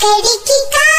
Kerikika.